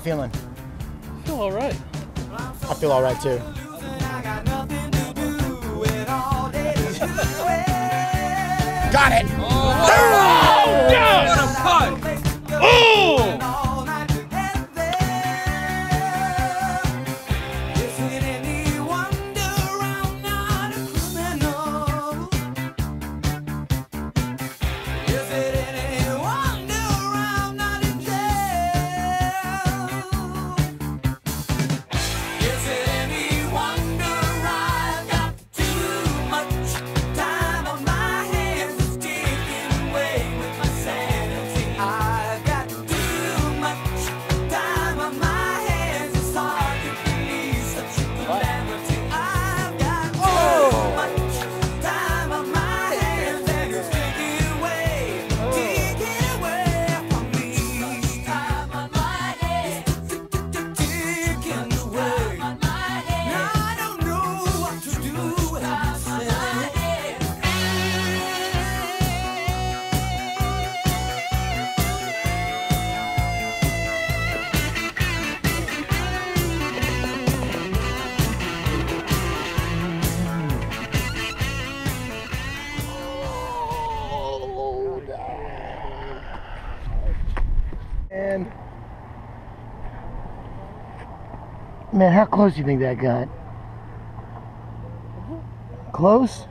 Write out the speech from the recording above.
you feeling? I feel all right. I feel all right too. Got it. Oh. man. Man, how close do you think that got? Close?